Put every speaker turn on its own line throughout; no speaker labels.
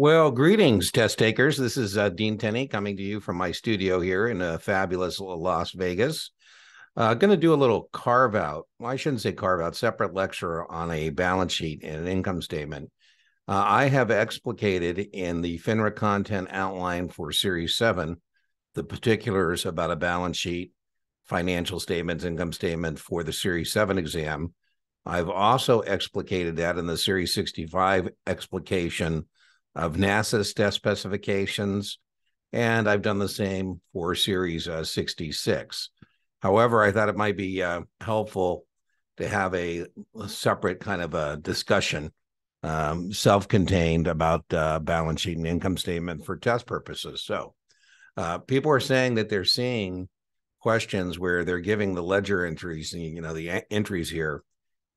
Well, greetings, test takers. This is uh, Dean Tenney coming to you from my studio here in uh, fabulous Las Vegas. Uh, going to do a little carve out. Well, I shouldn't say carve out, separate lecture on a balance sheet and an income statement. Uh, I have explicated in the FINRA content outline for Series 7 the particulars about a balance sheet, financial statements, income statement for the Series 7 exam. I've also explicated that in the Series 65 explication of NASAA's test specifications, and I've done the same for Series uh, 66. However, I thought it might be uh, helpful to have a separate kind of a discussion, um, self contained, about uh, balance sheet and income statement for test purposes. So, uh, people are saying that they're seeing questions where they're giving the ledger entries, you know, the entries here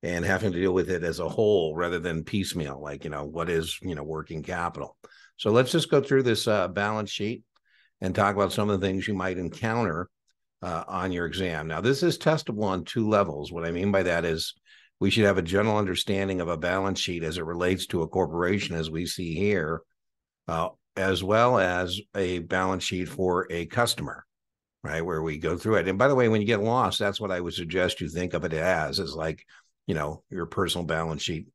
and having to deal with it as a whole rather than piecemeal like you know what is you know working capital. So let's just go through this uh, balance sheet and talk about some of the things you might encounter uh, on your exam. Now this is testable on two levels. What i mean by that is we should have a general understanding of a balance sheet as it relates to a corporation as we see here uh, as well as a balance sheet for a customer right where we go through it. And by the way when you get lost that's what i would suggest you think of it as is like you know your personal balance sheet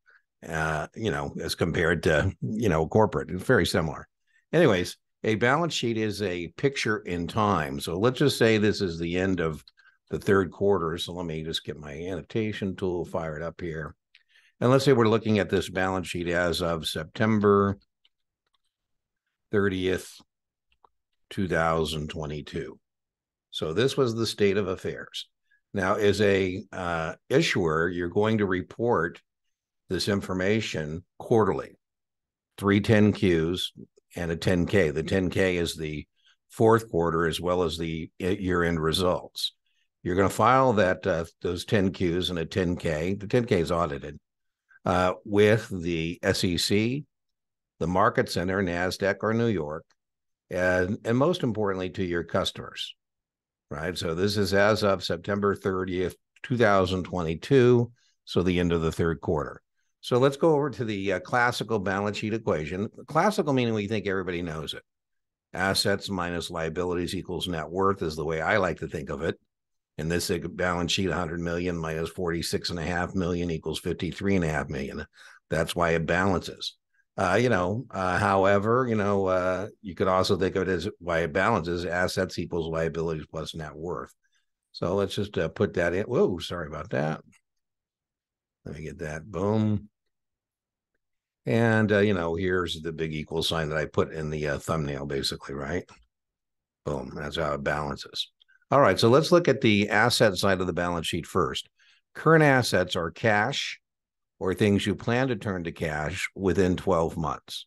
uh you know as compared to you know corporate. It's very similar. Anyways a balance sheet is a picture in time. So let's just say this is the end of the third quarter. So let me just get my annotation tool fired up here. And let's say we're looking at this balance sheet as of september 30th 2022 so this was the state of affairs now, as a uh, issuer, you're going to report this information quarterly, three 10Qs and a 10K. The 10K is the fourth quarter as well as the uh, year-end results. You're going to file that uh, those 10Qs and a 10K. The 10K is audited uh, with the SEC, the Market Center, Nasdaq, or New York, and and most importantly to your customers right? So this is as of September 30th, 2022. So the end of the third quarter. So let's go over to the uh, classical balance sheet equation. Classical meaning we think everybody knows it. Assets minus liabilities equals net worth is the way I like to think of it. In this balance sheet, 100 million minus 46 and a half million equals 53 and a half million. That's why it balances. Uh, you know, uh, however, you know, uh, you could also think of it as why it balances assets equals liabilities plus net worth. So let's just uh, put that in. Whoa, sorry about that. Let me get that. Boom. And, uh, you know, here's the big equal sign that I put in the uh, thumbnail, basically, right? Boom. That's how it balances. All right. So let's look at the asset side of the balance sheet first. Current assets are cash, or things you plan to turn to cash within 12 months.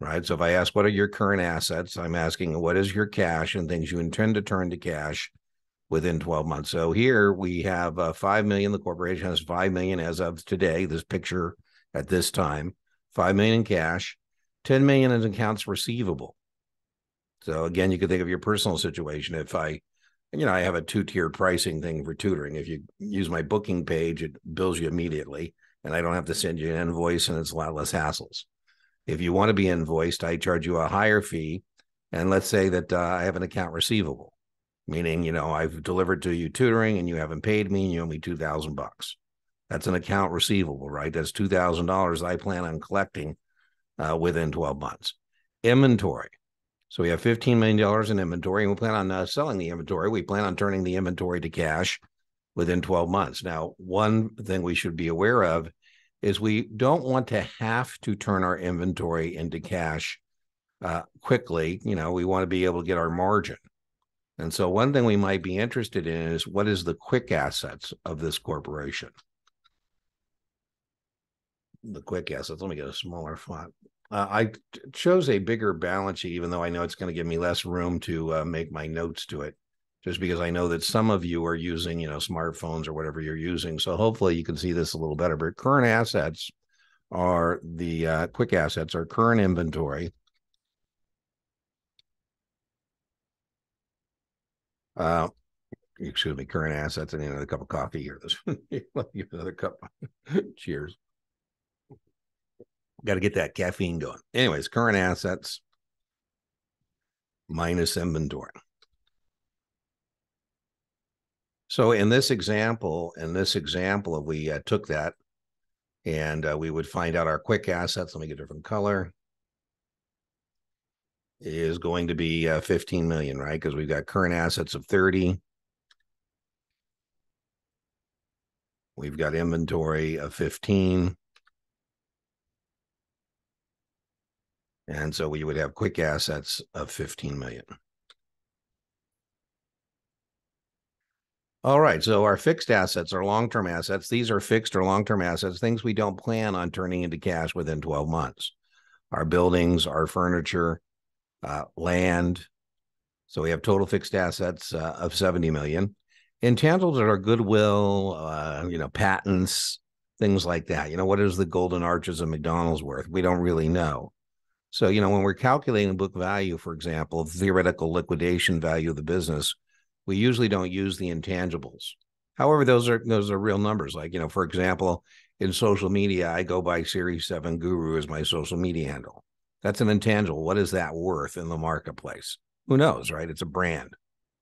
Right. So if I ask, what are your current assets? I'm asking, what is your cash and things you intend to turn to cash within 12 months? So here we have uh, 5 million. The corporation has 5 million as of today, this picture at this time, 5 million in cash, 10 million in accounts receivable. So again, you could think of your personal situation. If I you know, I have a two tier pricing thing for tutoring. If you use my booking page, it bills you immediately, and I don't have to send you an invoice, and it's a lot less hassles. If you want to be invoiced, I charge you a higher fee. And let's say that uh, I have an account receivable, meaning, you know, I've delivered to you tutoring and you haven't paid me and you owe me 2000 bucks. That's an account receivable, right? That's $2,000 I plan on collecting uh, within 12 months. Inventory. So we have $15 million in inventory and we plan on uh, selling the inventory. We plan on turning the inventory to cash within 12 months. Now, one thing we should be aware of is we don't want to have to turn our inventory into cash uh, quickly. You know, we want to be able to get our margin. And so, one thing we might be interested in is what is the quick assets of this corporation? The quick assets. Let me get a smaller font. Uh, I chose a bigger balance sheet, even though I know it's going to give me less room to uh, make my notes to it, just because I know that some of you are using, you know, smartphones or whatever you're using. So hopefully you can see this a little better. But current assets are the uh, quick assets are current inventory. Uh, excuse me, current assets. I need another cup of coffee here. This, another cup. Cheers got to get that caffeine going. Anyways, current assets minus inventory. So in this example, in this example, if we uh, took that and uh, we would find out our quick assets, let me get a different color, is going to be uh, 15 million, right? Because we've got current assets of 30. We've got inventory of 15. And so we would have quick assets of 15 million. All right. So our fixed assets are long term assets. These are fixed or long term assets, things we don't plan on turning into cash within 12 months. Our buildings, our furniture, uh, land. So we have total fixed assets uh, of 70 million. Intangibles are goodwill, uh, you know, patents, things like that. You know, what is the golden arches of McDonald's worth? We don't really know. So, you know, when we're calculating book value, for example, theoretical liquidation value of the business, we usually don't use the intangibles. However, those are those are real numbers. Like, you know, for example, in social media, I go by Series 7 Guru as my social media handle. That's an intangible. What is that worth in the marketplace? Who knows, right? It's a brand,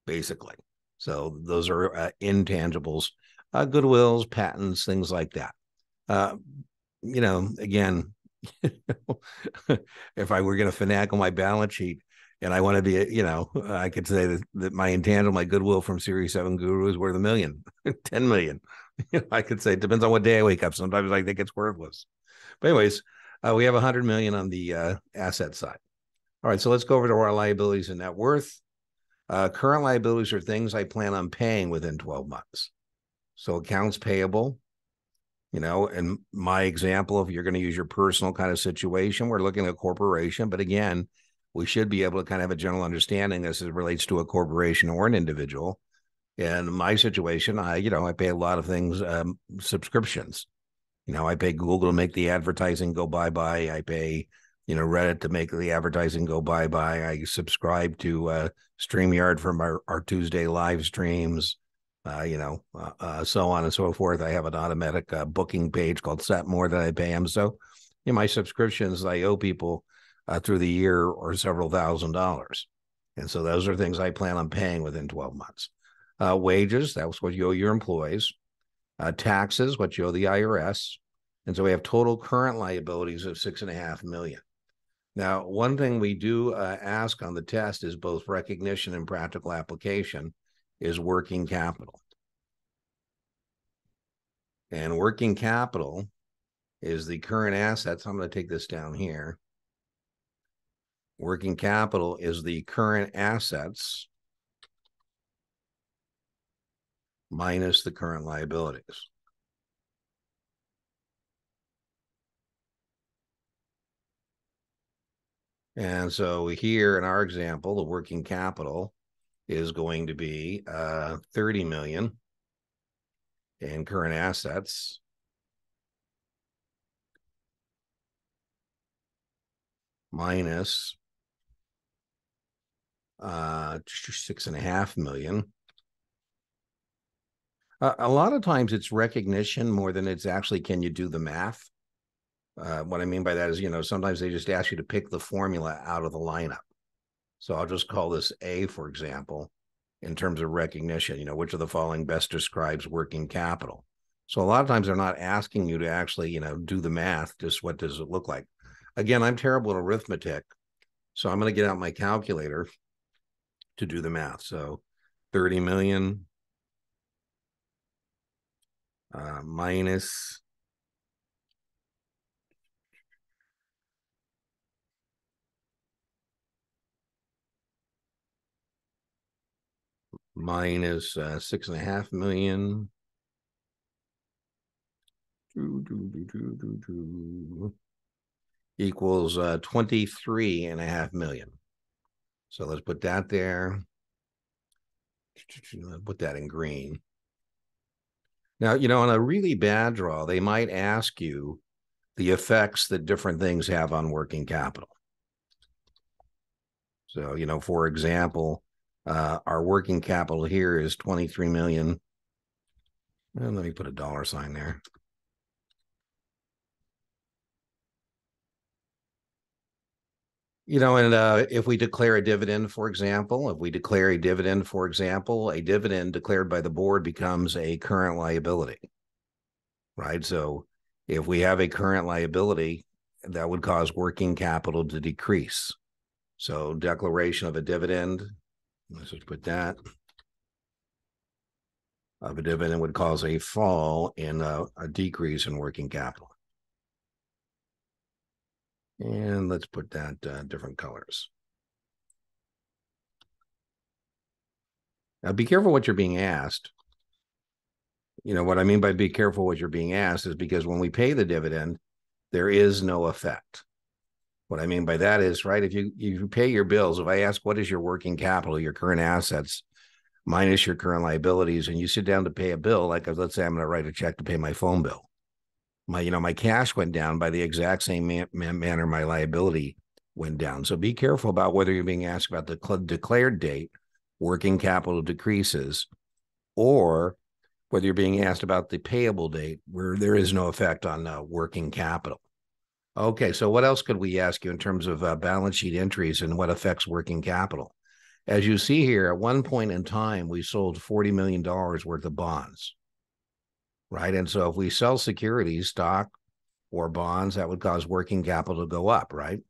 basically. So those are uh, intangibles, uh, goodwills, patents, things like that. Uh, you know, again, if I were going to finagle my balance sheet and I want to be, you know, I could say that, that my intangible, my goodwill from Series 7 Guru is worth a million, 10 million. I could say it depends on what day I wake up. Sometimes I think it's worthless. But, anyways, uh, we have 100 million on the uh, asset side. All right, so let's go over to our liabilities and net worth. Uh, current liabilities are things I plan on paying within 12 months. So accounts payable, you know, in my example, if you're going to use your personal kind of situation, we're looking at a corporation. But again, we should be able to kind of have a general understanding as it relates to a corporation or an individual. In my situation, I, you know, I pay a lot of things, um, subscriptions. You know, I pay Google to make the advertising go bye bye. I pay, you know, Reddit to make the advertising go bye bye. I subscribe to uh, StreamYard for our, our Tuesday live streams, uh, you know, uh, uh, so on and so forth. I have an automatic uh, booking page called Setmore that I pay them. So, in my subscriptions, I owe people uh, through the year or several thousand dollars. And so those are things I plan on paying within 12 months. Uh, wages, that's what you owe your employees taxes, what you owe the IRS. And so we have total current liabilities of six and a half million. Now, one thing we do ask on the test is both recognition and practical application is working capital. And working capital is the current assets. I'm going to take this down here. Working capital is the current assets minus the current liabilities. And so here in our example, the working capital is going to be uh, 30 million in current assets. Minus uh, six and a half million uh, a lot of times it's recognition more than it's actually can you do the math. Uh, what I mean by that is, you know, sometimes they just ask you to pick the formula out of the lineup. So I'll just call this A, for example, in terms of recognition. You know, which of the following best describes working capital? So a lot of times they're not asking you to actually, you know, do the math. Just what does it look like? Again, I'm terrible at arithmetic, so I'm going to get out my calculator to do the math. So 30 million uh, minus minus uh, six and a half million. Do, do, do. Equals uh, 23 and a half million. So let's put that there. Put that in green. Now, you know, on a really bad draw, they might ask you the effects that different things have on working capital. So, you know, for example, uh, our working capital here is 23 million. And let me put a dollar sign there. You know, and uh, if we declare a dividend, for example, if we declare a dividend, for example, a dividend declared by the board becomes a current liability, right? So if we have a current liability, that would cause working capital to decrease. So declaration of a dividend, let's put that of a dividend would cause a fall in a, a decrease in working capital. And let's put that uh, different colors. Now be careful what you're being asked. You know, what I mean by be careful what you're being asked is because when we pay the dividend, there is no effect. What I mean by that is, right, if you if you pay your bills, if I ask what is your working capital, your current assets, minus your current liabilities, and you sit down to pay a bill, like let's say I'm going to write a check to pay my phone bill my you know my cash went down by the exact same man- man- manner my liability went down. So be careful about whether you're being asked about the cl- declared date, working capital decreases, or whether you're being asked about the payable date where there is no effect on uh, working capital. Okay, so what else could we ask you in terms of uh, balance sheet entries and what affects working capital? As you see here, at one point in time, we sold $40 million worth of bonds right? And so if we sell securities, stock or bonds, that would cause working capital to go up, right?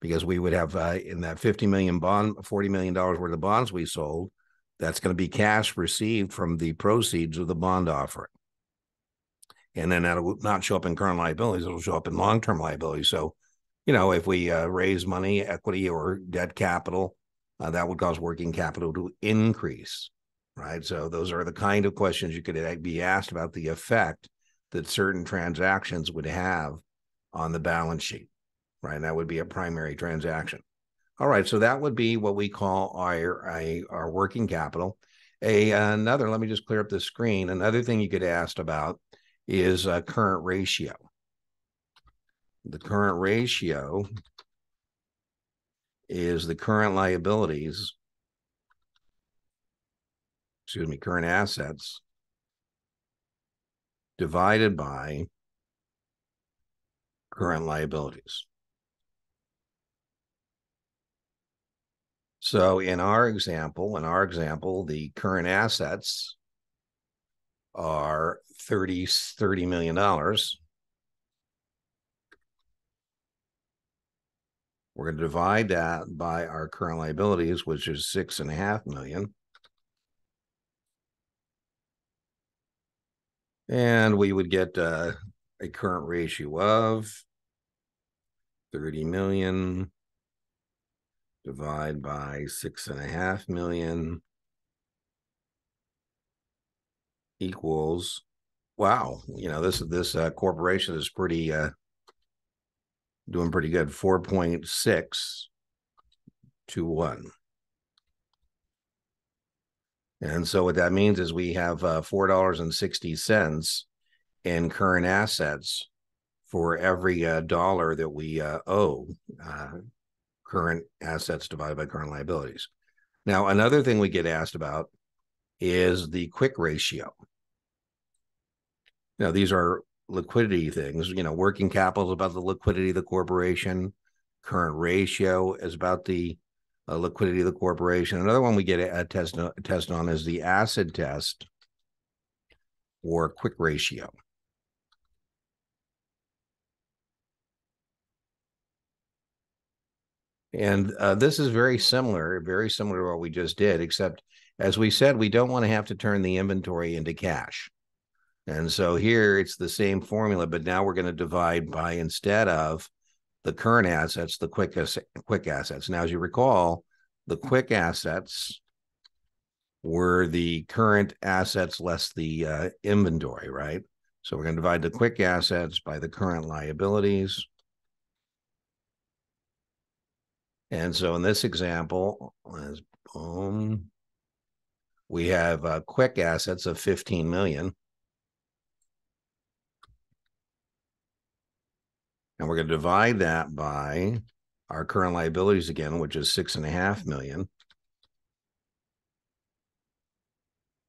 Because we would have uh, in that 50 million bond, 40 million dollars worth of bonds we sold, that's going to be cash received from the proceeds of the bond offering. And then that'll not show up in current liabilities, it'll show up in long-term liabilities. So, you know, if we uh, raise money, equity or debt capital, uh, that would cause working capital to increase right? So those are the kind of questions you could be asked about the effect that certain transactions would have on the balance sheet, right? And that would be a primary transaction. All right, so that would be what we call our our, working capital. A another, let me just clear up the screen. Another thing you get asked about is a current ratio. The current ratio is the current liabilities excuse me, current assets divided by current liabilities. So in our example, in our example, the current assets are 30, 30 million dollars. We're going to divide that by our current liabilities, which is six and a half million. And we would get uh, a current ratio of 30 million divide by six and a half million equals wow you know this this uh, corporation is pretty uh doing pretty good 4.6 to 1 and so what that means is we have uh, four dollars and sixty cents in current assets for every uh, dollar that we uh, owe. Uh, current assets divided by current liabilities. Now, another thing we get asked about is the quick ratio. Now, these are liquidity things. You know, working capital is about the liquidity of the corporation. Current ratio is about the uh, liquidity of the corporation. Another one we get a, a test a test on is the acid test or quick ratio. And uh, this is very similar, very similar to what we just did, except as we said, we don't want to have to turn the inventory into cash. And so here it's the same formula, but now we're going to divide by instead of the current assets, the quick, quick assets. Now, as you recall, the quick assets were the current assets less the uh, inventory, right? So we're going to divide the quick assets by the current liabilities. And so in this example, boom, we have uh, quick assets of 15 million. And we're going to divide that by our current liabilities again, which is six and a half million.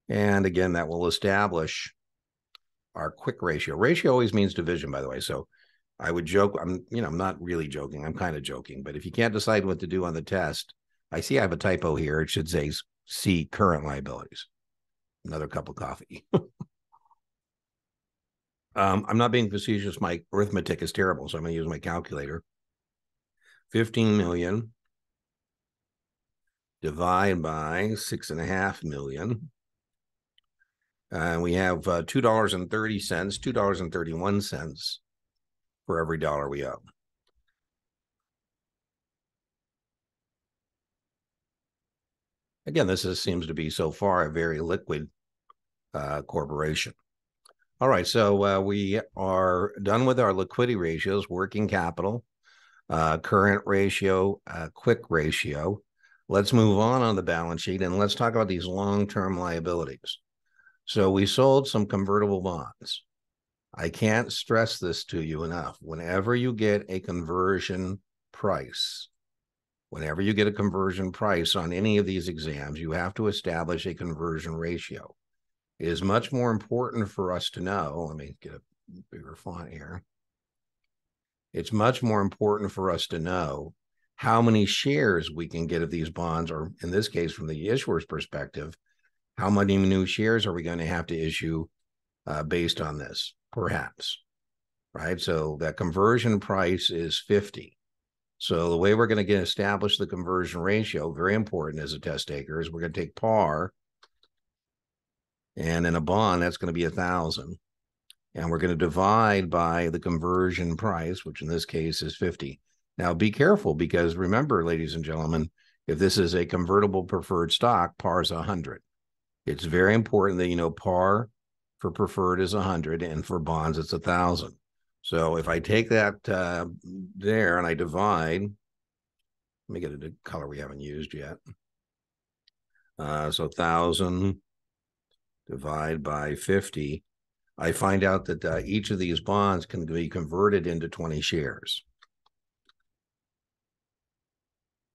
And again, that will establish our quick ratio. Ratio always means division, by the way. So I would joke. I'm, you know, I'm not really joking. I'm kind of joking. But if you can't decide what to do on the test, I see I have a typo here. It should say C current liabilities. Another cup of coffee. um, I'm not being facetious. My arithmetic is terrible, so I'm going to use my calculator. 15 million divided by six and a half million. And uh, we have uh, $2.30, $2.31 for every dollar we owe. Again, this is, seems to be so far a very liquid uh, corporation. All right, so uh, we are done with our liquidity ratios, working capital, uh, current ratio, uh, quick ratio. Let's move on on the balance sheet and let's talk about these long-term liabilities. So we sold some convertible bonds. I can't stress this to you enough. Whenever you get a conversion price, whenever you get a conversion price on any of these exams, you have to establish a conversion ratio. Is much more important for us to know. Let me get a bigger font here. It's much more important for us to know how many shares we can get of these bonds, or in this case, from the issuer's perspective, how many new shares are we going to have to issue uh, based on this? Perhaps, right? So that conversion price is 50. So the way we're going to get establish the conversion ratio, very important as a test taker, is we're going to take par, and in a bond that's going to be a thousand, and we're going to divide by the conversion price, which in this case is 50. Now be careful because remember, ladies and gentlemen, if this is a convertible preferred stock, par is 100. It's very important that you know par for preferred is 100 and for bonds it's a 1000. So if I take that uh, there and I divide, let me get a color we haven't used yet. Uh, so 1000 divide by 50, I find out that uh, each of these bonds can be converted into 20 shares.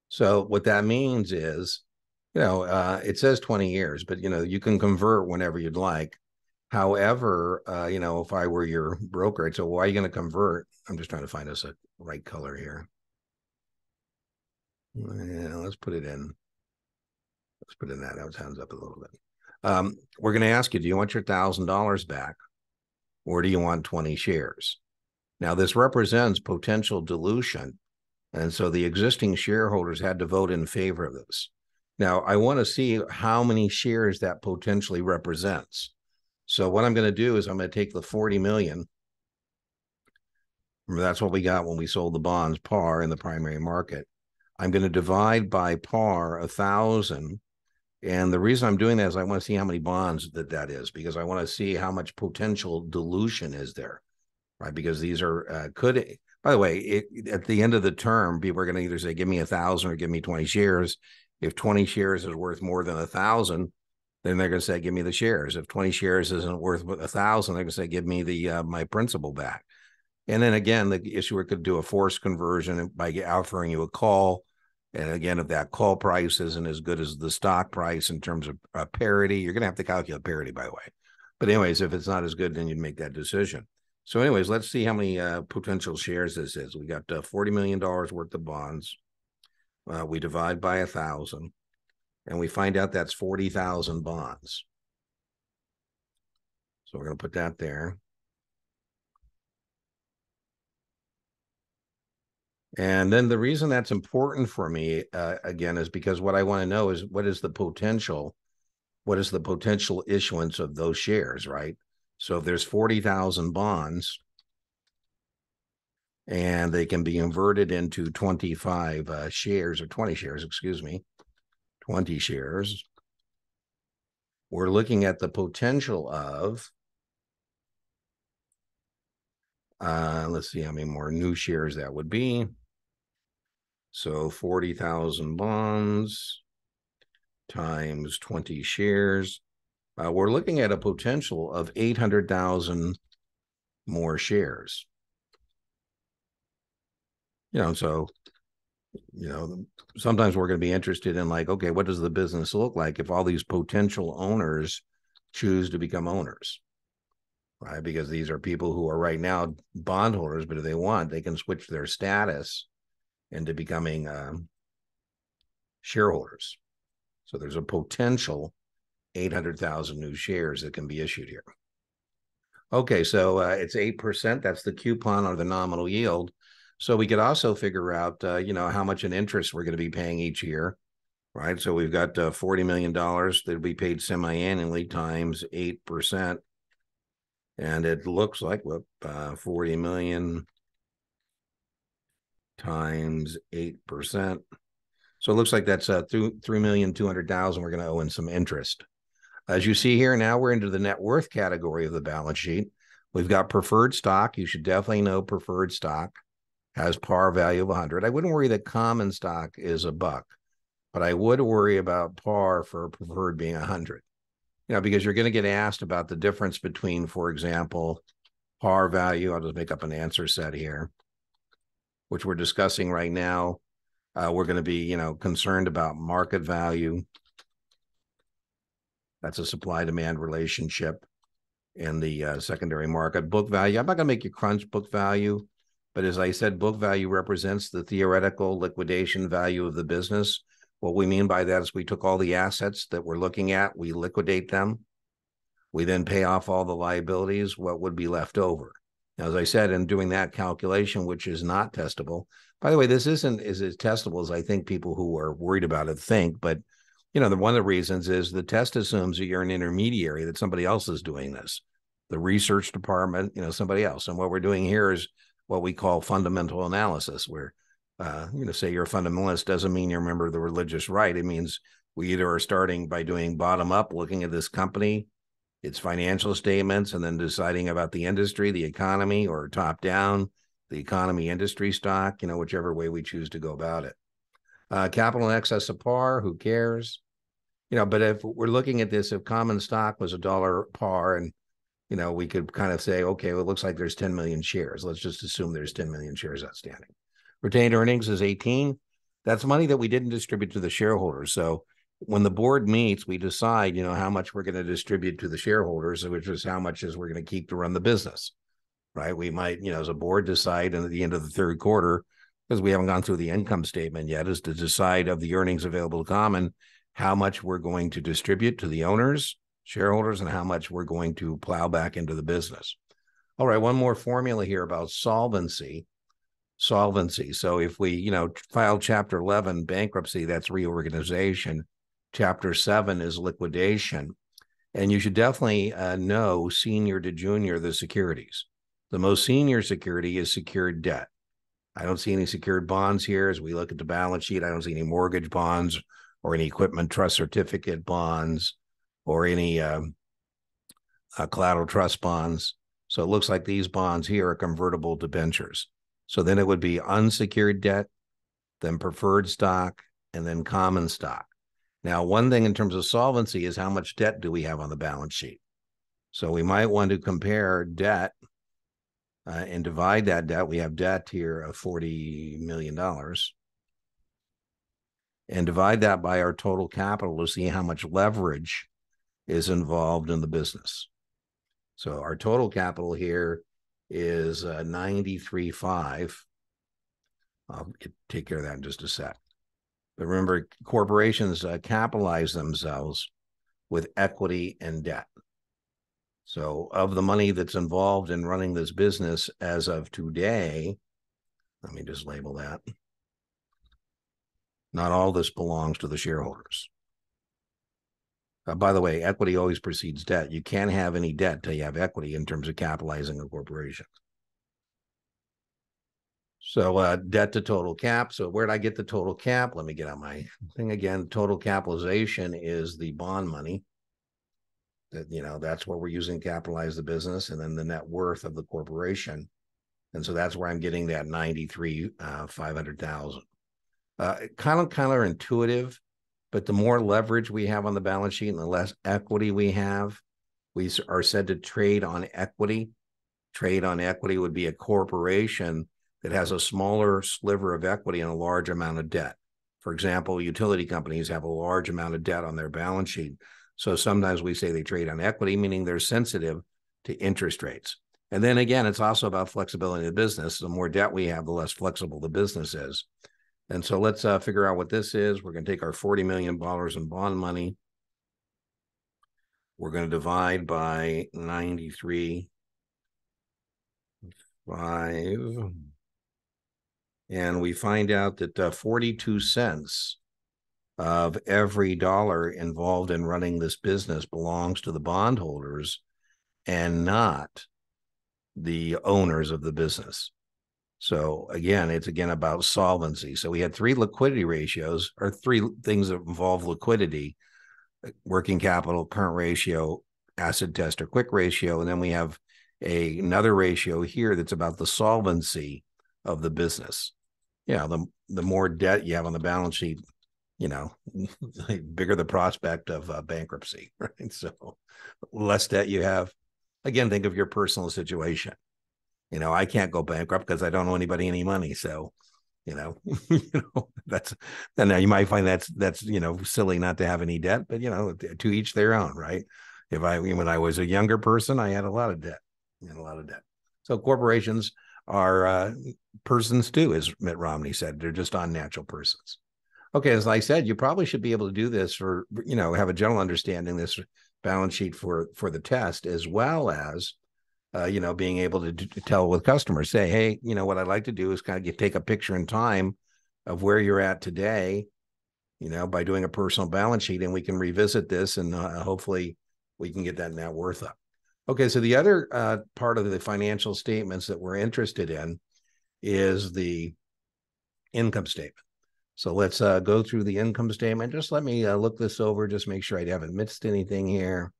So what that means is you know, uh, it says 20 years, but you know, you can convert whenever you'd like. However, uh, you know, if I were your broker, I'd say, why are you going to convert? I'm just trying to find us a right color here. Yeah, let's put it in. Let's put in that. That sounds up a little bit. Um, we're going to ask you, do you want your thousand dollars back or do you want 20 shares? Now, this represents potential dilution. And so the existing shareholders had to vote in favor of this. Now, I want to see how many shares that potentially represents. So what I'm going to do is I'm going to take the 40 million. That's what we got when we sold the bonds par in the primary market. I'm going to divide by par a thousand. And the reason I'm doing that is I want to see how many bonds that that is because I want to see how much potential dilution is there, right? Because these are uh, could. By the way, it, at the end of the term, people are going to either say, "Give me a thousand or give me 20 shares." If 20 shares is worth more than a thousand, then they're going to say, "Give me the shares." If 20 shares isn't worth a thousand, they're going to say, "Give me the uh, my principal back." And then again, the issuer could do a forced conversion by offering you a call. And again, if that call price isn't as good as the stock price in terms of uh, parity, you're going to have to calculate parity, by the way. But anyways, if it's not as good, then you'd make that decision. So, anyways, let's see how many uh, potential shares this is. We got uh, forty million dollars worth of bonds. Uh, we divide by a thousand, and we find out that's 40,000 bonds. So we're going to put that there. And then the reason that's important for me, uh, again, is because what I want to know is what is the potential, what is the potential issuance of those shares, right? So if there's 40,000 bonds, and they can be converted into 25 uh, shares or 20 shares, excuse me, 20 shares. We're looking at the potential of, uh, let's see how many more new shares that would be. So 40,000 bonds times 20 shares. Uh, we're looking at a potential of 800,000 more shares you know, so you know, sometimes we're going to be interested in like, okay, what does the business look like if all these potential owners choose to become owners? right? Because these are people who are right now bondholders, but if they want, they can switch their status into becoming um, shareholders. So there's a potential 800,000 new shares that can be issued here. Okay, so uh, it's 8%. That's the coupon or the nominal yield. So we could also figure out, uh, you know, how much in interest we're going to be paying each year, right? So we've got uh, $40 million that'll be paid semi-annually times 8%. And it looks like, whoop, uh, 40 million times 8%. So it looks like that's uh, three million two hundred thousand. We're going to owe in some interest. As you see here, now we're into the net worth category of the balance sheet. We've got preferred stock. You should definitely know preferred stock has par value of 100. I wouldn't worry that common stock is a buck, but I would worry about par for preferred being 100. You know, because you're going to get asked about the difference between, for example, par value. I'll just make up an answer set here, which we're discussing right now uh, we're going to be, you know, concerned about market value. That's a supply demand relationship in the uh, secondary market. Book value. I'm not going to make you crunch book value, but as I said, book value represents the theoretical liquidation value of the business. What we mean by that is we took all the assets that we're looking at, we liquidate them. We then pay off all the liabilities. What would be left over? As I said, in doing that calculation, which is not testable, by the way, this isn't as testable as I think people who are worried about it think, but you know, the one of the reasons is the test assumes that you're an intermediary, that somebody else is doing this, the research department, you know, somebody else. And what we're doing here is what we call fundamental analysis, where uh, you know, say you're a fundamentalist doesn't mean you're a member of the religious right. It means we either are starting by doing bottom up, looking at this company, its financial statements, and then deciding about the industry, the economy, or top down the economy industry stock, you know, whichever way we choose to go about it. Uh, capital in excess of par, who cares? You know, but if we're looking at this, if common stock was a dollar par and, you know, we could kind of say, okay, well, it looks like there's 10 million shares. Let's just assume there's 10 million shares outstanding. Retained earnings is 18. That's money that we didn't distribute to the shareholders. So when the board meets, we decide, you know, how much we're going to distribute to the shareholders, which is how much is we're going to keep to run the business right? We might, you know, as a board decide and at the end of the third quarter, because we haven't gone through the income statement yet, is to decide of the earnings available to common, how much we're going to distribute to the owners, shareholders, and how much we're going to plow back into the business. All right, one more formula here about solvency. Solvency. So if we, you know, file chapter 11 bankruptcy, that's reorganization. Chapter 7 is liquidation. And you should definitely uh, know senior to junior the securities. The most senior security is secured debt. I don't see any secured bonds here. As we look at the balance sheet, I don't see any mortgage bonds or any equipment trust certificate bonds or any um, uh, collateral trust bonds. So it looks like these bonds here are convertible debentures. So then it would be unsecured debt, then preferred stock, and then common stock. Now, one thing in terms of solvency is how much debt do we have on the balance sheet? So we might want to compare debt uh, and divide that debt. We have debt here of $40 million and divide that by our total capital to see how much leverage is involved in the business. So our total capital here is uh, 93.5. I'll take care of that in just a sec. But remember, corporations uh, capitalize themselves with equity and debt. So, of the money that's involved in running this business as of today, let me just label that. Not all this belongs to the shareholders. Uh, by the way, equity always precedes debt. You can't have any debt till you have equity in terms of capitalizing a corporation. So uh, debt to total cap. So where did I get the total cap? Let me get out my thing again. Total capitalization is the bond money that you know that's what we're using to capitalize the business and then the net worth of the corporation and so that's where i'm getting that 93 uh, 500000 uh, kind of kind of intuitive but the more leverage we have on the balance sheet and the less equity we have we are said to trade on equity trade on equity would be a corporation that has a smaller sliver of equity and a large amount of debt for example utility companies have a large amount of debt on their balance sheet so sometimes we say they trade on equity, meaning they're sensitive to interest rates. And then again, it's also about flexibility of the business. The more debt we have, the less flexible the business is. And so let's uh, figure out what this is. We're going to take our $40 million in bond money. We're going to divide by 93 five. And we find out that uh, 42 cents of every dollar involved in running this business belongs to the bondholders and not the owners of the business. So again, it's again about solvency. So we had three liquidity ratios or three things that involve liquidity, working capital, current ratio, acid test or quick ratio, and then we have a, another ratio here that's about the solvency of the business. Yeah, the the more debt you have on the balance sheet, you know, the bigger the prospect of uh, bankruptcy, right? So, less debt you have. Again, think of your personal situation. You know, I can't go bankrupt because I don't owe anybody any money. So, you know, you know that's and now you might find that's that's you know silly not to have any debt, but you know, to each their own, right? If I when I was a younger person, I had a lot of debt and a lot of debt. So corporations are uh, persons too, as Mitt Romney said. They're just unnatural persons. Okay, as I said, you probably should be able to do this for you know have a general understanding this balance sheet for for the test as well as uh, you know being able to, to, tell with customers say hey you know what i'd like to do is kind of get, take a picture in time of where you're at today you know by doing a personal balance sheet and we can revisit this and uh, hopefully we can get that net worth up Okay, so the other uh, part of the financial statements that we're interested in is the income statement. So let's uh, go through the income statement. Just let me uh, look this over, just make sure I haven't missed anything here.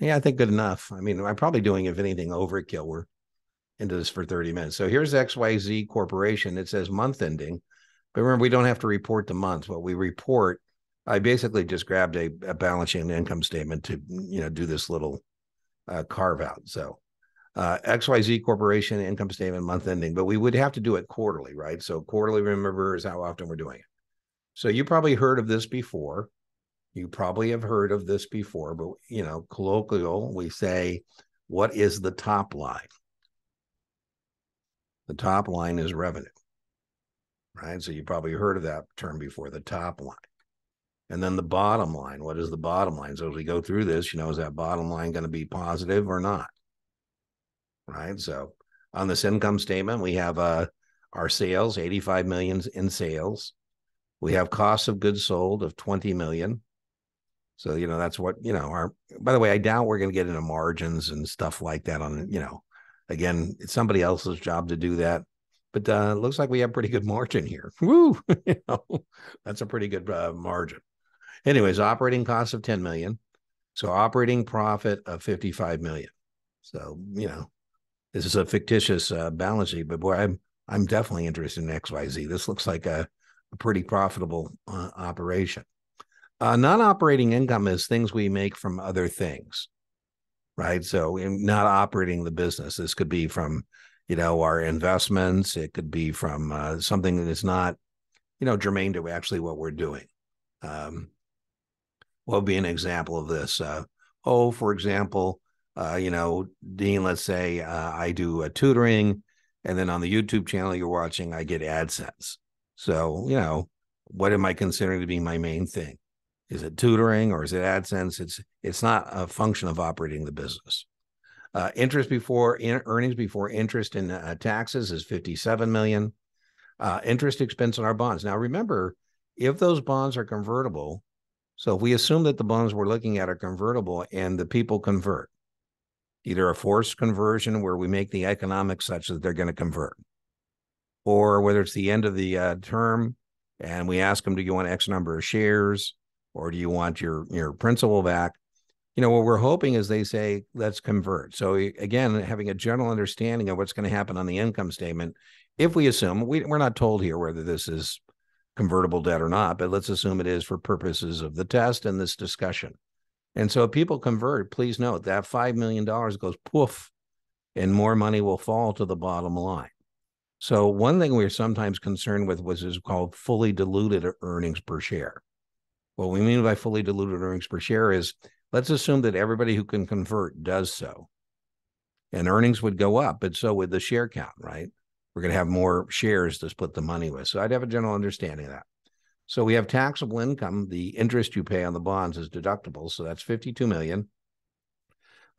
Yeah, I think good enough. I mean, I'm probably doing, if anything, overkill. We're into this for 30 minutes. So here's XYZ Corporation. It says month ending. But remember, we don't have to report the month. What we report I basically just grabbed a, a balance sheet and income statement to you know do this little uh, carve out. So uh, XYZ Corporation income statement month ending, but we would have to do it quarterly, right? So quarterly, remember, is how often we're doing it. So you probably heard of this before. You probably have heard of this before, but you know, colloquial, we say, what is the top line? The top line is revenue, right? So you probably heard of that term before, the top line. And then the bottom line, what is the bottom line? So as we go through this, you know, is that bottom line going to be positive or not? Right. So on this income statement, we have uh, our sales, 85 million in sales. We have costs of goods sold of 20 million. So, you know, that's what, you know, our, by the way, I doubt we're going to get into margins and stuff like that on, you know, again, it's somebody else's job to do that. But uh, looks like we have pretty good margin here. Woo! you know, that's a pretty good uh, margin. Anyways, operating costs of 10 million. So operating profit of 55 million. So, you know, this is a fictitious uh, balance sheet, but boy, I'm I'm definitely interested in XYZ. This looks like a, a pretty profitable uh, operation. Uh, non-operating income is things we make from other things, right? So, not operating the business. This could be from, you know, our investments. It could be from uh, something that is not, you know, germane to actually what we're doing. Um, what would be an example of this? Uh, oh, for example, uh, you know, Dean, let's say uh, I do a tutoring, and then on the YouTube channel you're watching, I get AdSense. So, you know, what am I considering to be my main thing? Is it tutoring or is it AdSense? It's it's not a function of operating the business. Uh, interest before in, earnings before interest and uh, taxes is 57 million. Uh, interest expense on our bonds. Now, remember, if those bonds are convertible, so if we assume that the bonds we're looking at are convertible and the people convert, either a forced conversion where we make the economics such that they're going to convert, or whether it's the end of the uh, term and we ask them, do you want X number of shares or do you want your, your principal back? You know, what we're hoping is they say, let's convert. So again, having a general understanding of what's going to happen on the income statement, if we assume we, we're not told here whether this is convertible debt or not, but let's assume it is for purposes of the test and this discussion. And so if people convert, please note that $5 million goes poof and more money will fall to the bottom line. So one thing we're sometimes concerned with was is called fully diluted earnings per share. What we mean by fully diluted earnings per share is Let's assume that everybody who can convert does so. And earnings would go up, but so would the share count, right? We're going to have more shares to split the money with. So I'd have a general understanding of that. So we have taxable income. The interest you pay on the bonds is deductible. So that's 52 million.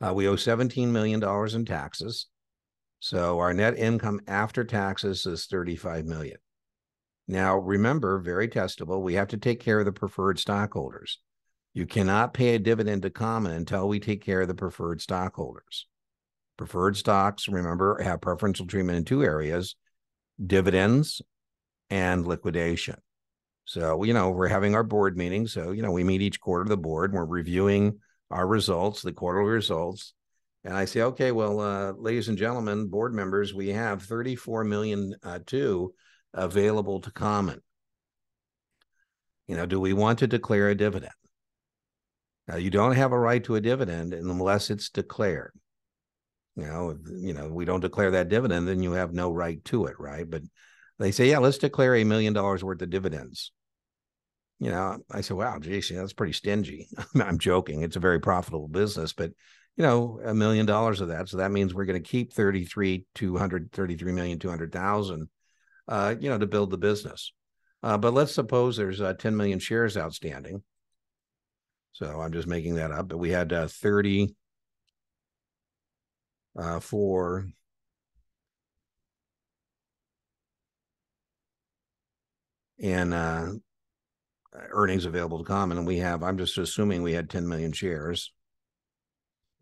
Uh, we owe $17 million in taxes. So our net income after taxes is 35 million. Now, remember, very testable, we have to take care of the preferred stockholders. You cannot pay a dividend to common until we take care of the preferred stockholders. Preferred stocks, remember, have preferential treatment in two areas dividends and liquidation. So, you know, we're having our board meeting. So, you know, we meet each quarter of the board. We're reviewing our results, the quarterly results. And I say, okay, well, uh, ladies and gentlemen, board members, we have 34 million uh, two available to common. You know, do we want to declare a dividend? Now, you don't have a right to a dividend unless it's declared. You know, you know, we don't declare that dividend, then you have no right to it, right? But they say, yeah, let's declare a million dollars worth of dividends. You know, I said, wow, geez, that's pretty stingy. I'm joking. It's a very profitable business, but you know, a million dollars of that. So that means we're going to keep 33, 233 million, 200,000, uh, you know, to build the business. Uh, but let's suppose there's uh, 10 million shares outstanding. So I'm just making that up. But we had uh, 30 uh, for and uh, earnings available to common. And we have, I'm just assuming we had 10 million shares.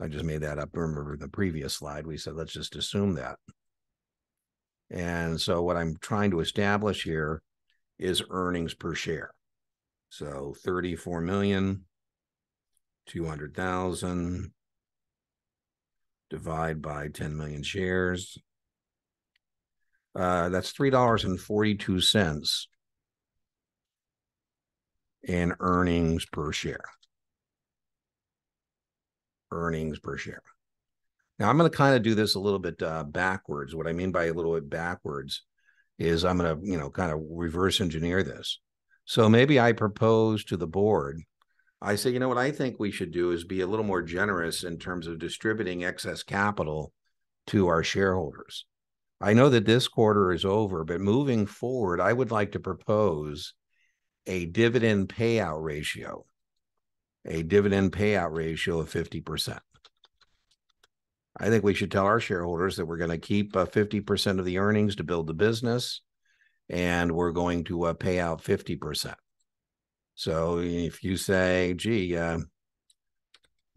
I just made that up. Remember the previous slide, we said, let's just assume that. And so what I'm trying to establish here is earnings per share. So 34 million, 200,000 divide by 10 million shares. Uh, that's $3.42 in earnings per share. Earnings per share. Now, I'm going to kind of do this a little bit uh, backwards. What I mean by a little bit backwards is I'm going to, you know, kind of reverse engineer this. So maybe I propose to the board, I say, you know, what I think we should do is be a little more generous in terms of distributing excess capital to our shareholders. I know that this quarter is over, but moving forward, I would like to propose a dividend payout ratio, a dividend payout ratio of 50%. I think we should tell our shareholders that we're going to keep uh, 50% of the earnings to build the business and we're going to uh, pay out 50%. So if you say, gee, uh,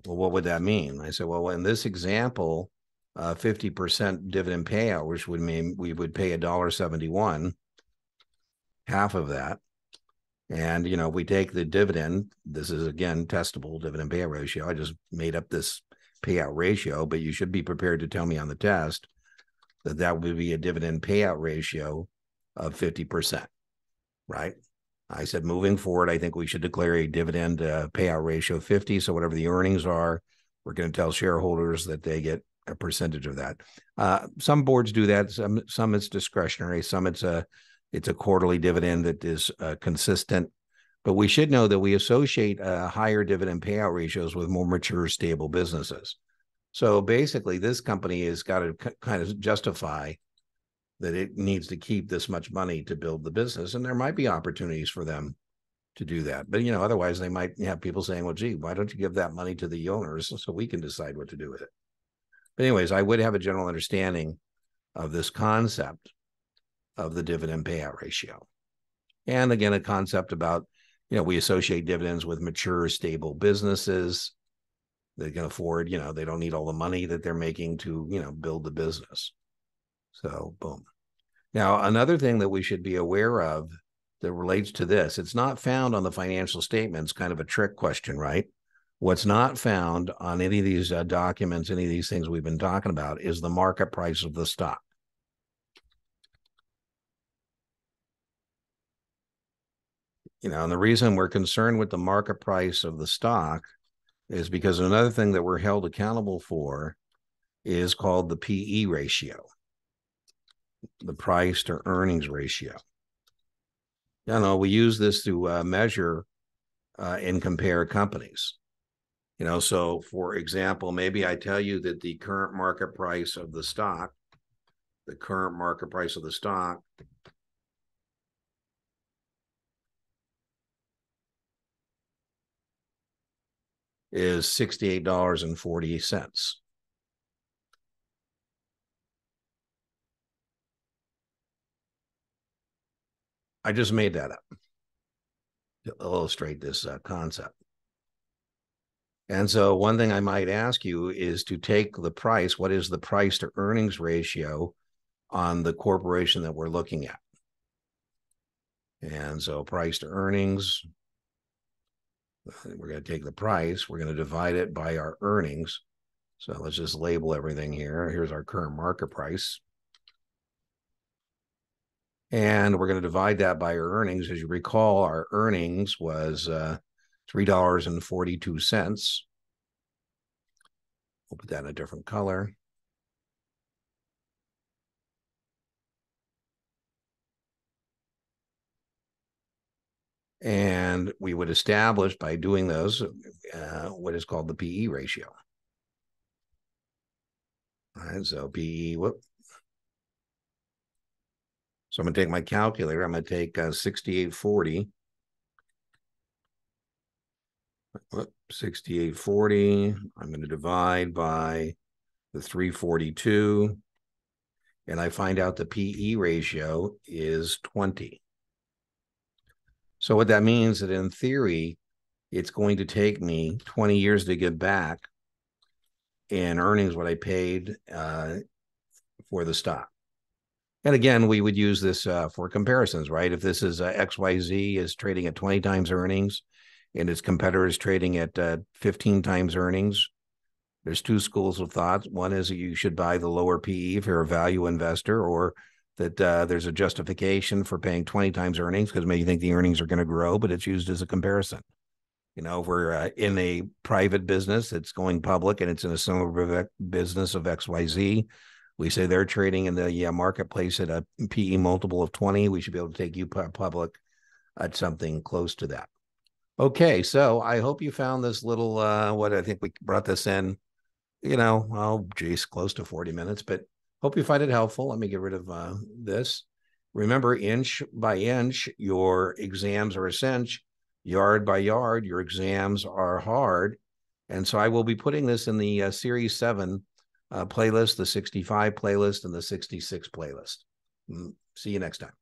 well, what would that mean? I said, well, in this example, uh, 50% dividend payout, which would mean we would pay a dollar 71, half of that. And, you know, we take the dividend, this is again testable dividend payout ratio. I just made up this payout ratio, but you should be prepared to tell me on the test that that would be a dividend payout ratio of 50%, right? I said moving forward, I think we should declare a dividend uh, payout ratio of 50. So whatever the earnings are, we're going to tell shareholders that they get a percentage of that. Uh, some boards do that. Some some it's discretionary. Some it's a it's a quarterly dividend that is uh, consistent. But we should know that we associate uh, higher dividend payout ratios with more mature, stable businesses. So basically, this company has got to c- kind of justify that it needs to keep this much money to build the business, and there might be opportunities for them to do that. But you know, otherwise, they might have people saying, "Well, gee, why don't you give that money to the owners so we can decide what to do with it?" But anyways, I would have a general understanding of this concept of the dividend payout ratio. And again, a concept about, you know, we associate dividends with mature, stable businesses they can afford, you know, they don't need all the money that they're making to, you know, build the business. So, boom. Now, another thing that we should be aware of that relates to this, it's not found on the financial statements, kind of a trick question, right? What's not found on any of these uh, documents, any of these things we've been talking about, is the market price of the stock. you know, and the reason we're concerned with the market price of the stock is because another thing that we're held accountable for is called the PE ratio, the price to earnings ratio. You know, we use this to uh, measure uh, and compare companies. You know, so for example, maybe I tell you that the current market price of the stock, the current market price of the stock is $68.40. I just made that up to illustrate this uh, concept. And so, one thing I might ask you is to take the price. What is the price to earnings ratio on the corporation that we're looking at? And so, price to earnings, we're going to take the price, we're going to divide it by our earnings. So, let's just label everything here. Here's our current market price. And we're going to divide that by our earnings. As you recall, our earnings was uh, $3.42. We'll put that in a different color. And we would establish by doing those uh, what is called the PE ratio. All right, so PE, whoop, so I'm going to take my calculator. I'm going to take uh, 6840. 6840. I'm going to divide by the 342. And I find out the PE ratio is 20. So what that means is that in theory, it's going to take me 20 years to get back in earnings what I paid uh, for the stock. And again, we would use this uh, for comparisons, right? If this is uh, XYZ is trading at 20 times earnings and its competitor is trading at uh, 15 times earnings, there's two schools of thought. One is you should buy the lower PE if you're a value investor, or that uh, there's a justification for paying 20 times earnings because maybe you think the earnings are going to grow, but it's used as a comparison. You know, if we're uh, in a private business that's going public and it's in a similar business of XYZ, we say they're trading in the marketplace at a PE multiple of 20. We should be able to take you public at something close to that. Okay, so I hope you found this little uh what I think we brought this in, you know, oh geez, close to 40 minutes, but hope you find it helpful. Let me get rid of uh, this. Remember, inch by inch, your exams are a cinch. Yard by yard, your exams are hard. And so I will be putting this in the uh, series seven uh, playlist, the 65 playlist, and the 66 playlist. Mm, see you next time.